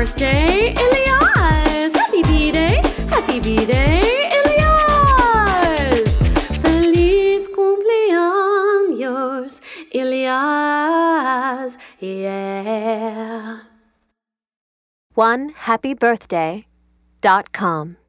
birthday, Elias! Happy birthday, Happy Elias! Feliz cumpleaños, Elias! Yeah! One happy birthday dot com.